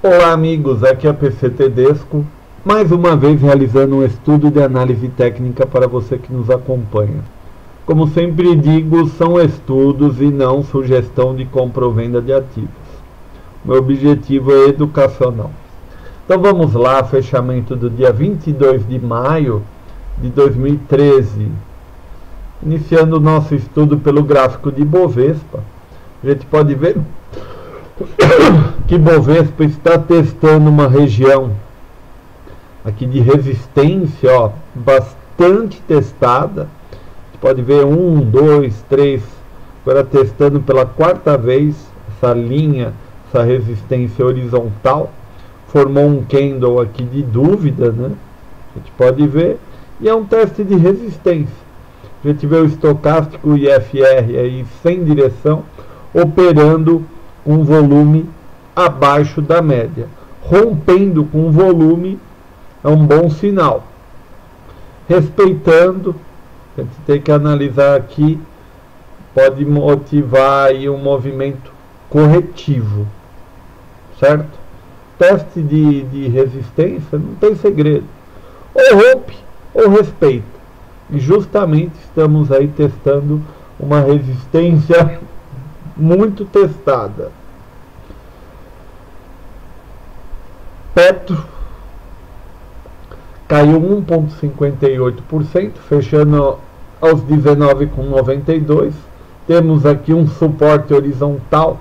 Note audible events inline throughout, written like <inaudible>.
Olá amigos, aqui é a PC Tedesco, mais uma vez realizando um estudo de análise técnica para você que nos acompanha. Como sempre digo, são estudos e não sugestão de compra ou venda de ativos. Meu objetivo é educacional. Então vamos lá, fechamento do dia 22 de maio de 2013. Iniciando o nosso estudo pelo gráfico de Bovespa, a gente pode ver que Bovespa está testando uma região aqui de resistência, ó, bastante testada. Pode ver um, dois, três, agora testando pela quarta vez essa linha, essa resistência horizontal. Formou um candle aqui de dúvida, né? A gente pode ver. E é um teste de resistência. A gente vê o estocástico IFR aí sem direção, operando um volume abaixo da média. Rompendo com o volume é um bom sinal. Respeitando, a gente tem que analisar aqui, pode motivar aí um movimento corretivo, certo? Teste de, de resistência não tem segredo. Ou rompe ou respeita. E justamente estamos aí testando uma resistência muito testada. Petro caiu 1,58%, fechando aos 19,92. Temos aqui um suporte horizontal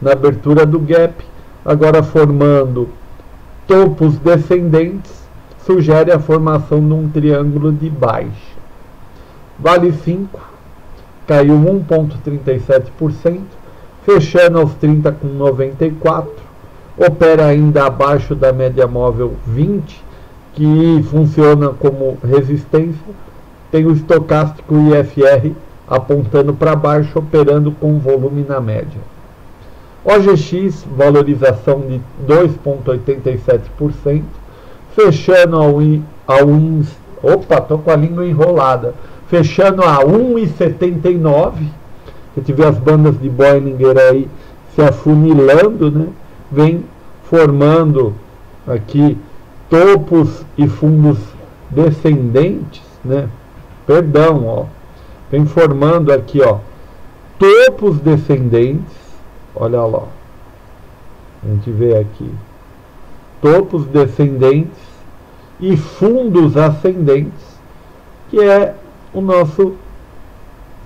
na abertura do gap, agora formando topos descendentes, sugere a formação de um triângulo de baixa. Vale 5 caiu 1,37%, fechando aos 30,94%, opera ainda abaixo da média móvel 20, que funciona como resistência, tem o estocástico IFR apontando para baixo, operando com volume na média. OGX, valorização de 2,87%, fechando ao, ao opa, tô com a língua enrolada, fechando a 1,79. A gente vê as bandas de Bollinger aí se afunilando, né? Vem formando aqui topos e fundos descendentes, né? Perdão, ó. Vem formando aqui, ó, topos descendentes. Olha lá. A gente vê aqui topos descendentes e fundos ascendentes, que é o nosso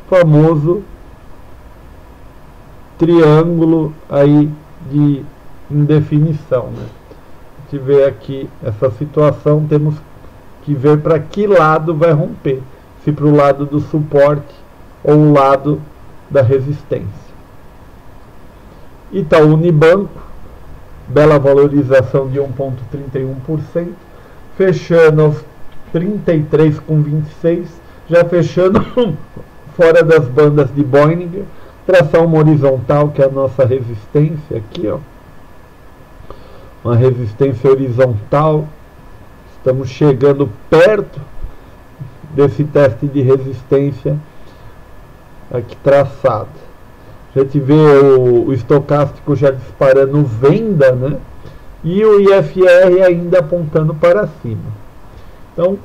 famoso triângulo aí de indefinição. Né? Gente vê aqui essa situação, temos que ver para que lado vai romper, se para o lado do suporte ou o lado da resistência. Itaú Unibanco, bela valorização de 1,31%, fechando aos 33,26%, já fechando <laughs> fora das bandas de Boeing, traçar uma horizontal que é a nossa resistência aqui, ó. Uma resistência horizontal. Estamos chegando perto desse teste de resistência aqui traçado. A gente vê o, o estocástico já disparando venda, né? E o IFR ainda apontando para cima. Então,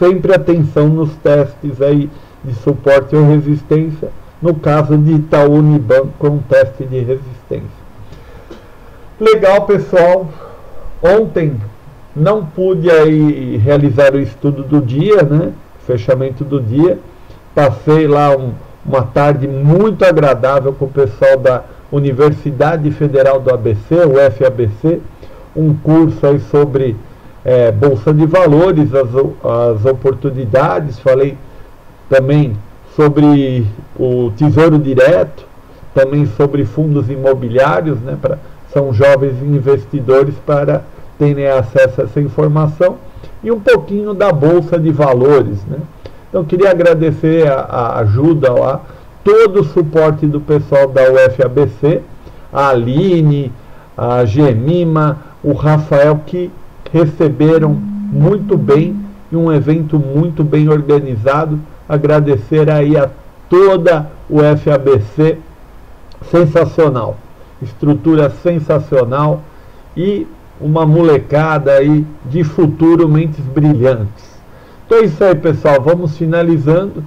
sempre atenção nos testes aí de suporte ou resistência, no caso de Itaú Unibanco com um teste de resistência. Legal, pessoal. Ontem não pude aí realizar o estudo do dia, né? Fechamento do dia. Passei lá um, uma tarde muito agradável com o pessoal da Universidade Federal do ABC, o FABC, um curso aí sobre é, Bolsa de Valores, as, as oportunidades, falei também sobre o Tesouro Direto, também sobre fundos imobiliários, né, pra, são jovens investidores para terem acesso a essa informação, e um pouquinho da Bolsa de Valores. Né. Então, queria agradecer a, a ajuda lá, todo o suporte do pessoal da UFABC, a Aline, a Gemima, o Rafael, que receberam muito bem e um evento muito bem organizado. Agradecer aí a toda o FABC, sensacional, estrutura sensacional e uma molecada aí de futuro, mentes brilhantes. Então é isso aí, pessoal. Vamos finalizando,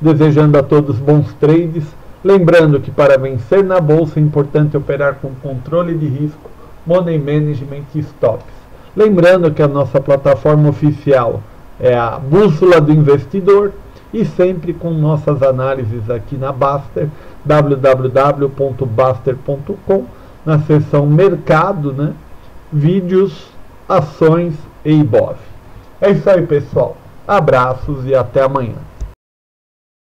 desejando a todos bons trades. Lembrando que para vencer na bolsa é importante operar com controle de risco, money management e stops. Lembrando que a nossa plataforma oficial é a Bússola do Investidor e sempre com nossas análises aqui na Baster, www.baster.com, na seção Mercado, né? Vídeos, Ações e IBOV. É isso aí, pessoal. Abraços e até amanhã.